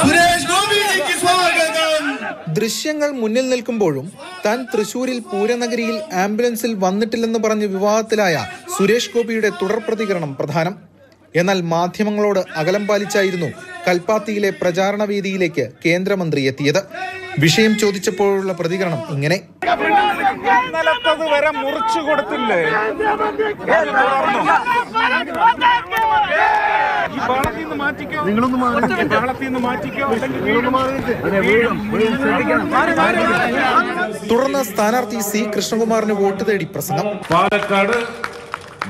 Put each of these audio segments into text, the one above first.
സുരേഷ് ഗോപിയിലേക്ക് സ്വാഗതം. ദൃശ്യങ്ങൾ മുന്നിൽ നിൽക്കുമ്പോഴും താൻ തൃശൂരിൽ പൂരനഗരിയിൽ ആംബുലൻസിൽ വന്നിട്ടില്ലെന്ന് പറഞ്ഞ് വിവാദത്തിലായ സുരേഷ് ഗോപിയുടെ തുടർ പ്രതികരണം പ്രധാനം. എന്നാൽ മാധ്യമങ്ങളോട് അകലം പാലിച്ചായിരുന്നു കൽപ്പാത്തിയിലെ പ്രചാരണ വേദിയിലേക്ക് കേന്ദ്രമന്ത്രി എത്തിയത്. വിഷയം ചോദിച്ചപ്പോഴുള്ള പ്രതികരണം ഇങ്ങനെ. ഇന്നലത്തത് വരെ മുറിച്ചു കൊടുത്തില്ലേ? നിന്ന് മാറ്റിക്കോ. നിങ്ങളൊന്ന് ബഹളത്തിൽ നിന്ന് മാറ്റിക്കോ. തുടർന്ന് സ്ഥാനാർത്ഥി സി കൃഷ്ണകുമാറിന് വോട്ട് തേടി പ്രസംഗം. പാലക്കാട്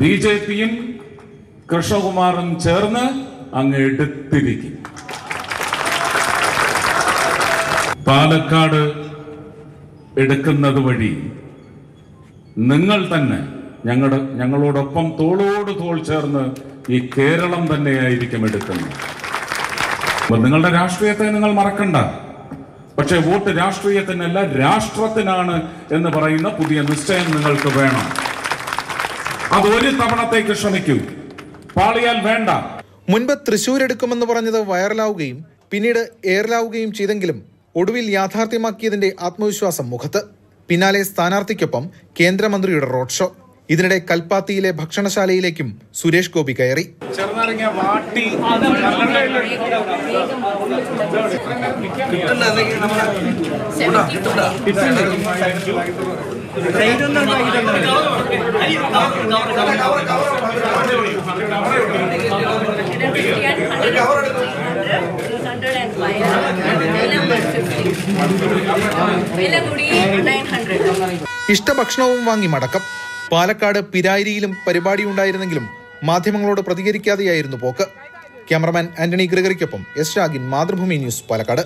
ബി ജെ പിയും കൃഷ്ണകുമാറും ചേർന്ന് അങ്ങ് എടുത്തിരിക്കും. പാലക്കാട് എടുക്കുന്നത് വഴി നിങ്ങൾ തന്നെ ഞങ്ങളുടെ ഞങ്ങളോടൊപ്പം തോളോട് തോൾ ചേർന്ന് ഈ കേരളം തന്നെയായിരിക്കും എടുക്കുന്നത്. അപ്പൊ നിങ്ങളുടെ രാഷ്ട്രീയത്തെ നിങ്ങൾ മറക്കണ്ട. പക്ഷെ വോട്ട് രാഷ്ട്രീയത്തിനല്ല രാഷ്ട്രത്തിനാണ് എന്ന് പറയുന്ന പുതിയ നിശ്ചയം നിങ്ങൾക്ക് വേണം. അത് ഒരു തവണത്തേക്ക് ശ്രമിക്കൂ. പാളിയാൽ വേണ്ട. മുൻപ് തൃശൂർ എടുക്കുമെന്ന് പറഞ്ഞത് വൈറലാവുകയും പിന്നീട് എയറിലാവുകയും ചെയ്തെങ്കിലും ഒടുവിൽ യാഥാർത്ഥ്യമാക്കിയതിന്റെ ആത്മവിശ്വാസം മുഖത്ത്. പിന്നാലെ സ്ഥാനാർത്ഥിക്കൊപ്പം കേന്ദ്രമന്ത്രിയുടെ റോഡ് ഷോ. ഇതിനിടെ കൽപ്പാത്തിയിലെ ഭക്ഷണശാലയിലേക്കും സുരേഷ് ഗോപി കയറി ഇഷ്ടഭക്ഷണവും വാങ്ങി മടക്കം പാലക്കാട് പിരായിരിയിലും പരിപാടി ഉണ്ടായിരുന്നെങ്കിലും മാധ്യമങ്ങളോട് പ്രതികരിക്കാതെയായിരുന്നു പോക്ക്. ക്യാമറമാൻ ആന്റണി ഗ്രിഗറിക്കൊപ്പം എസ് ഷാഗിൻ മാതൃഭൂമി ന്യൂസ് പാലക്കാട്.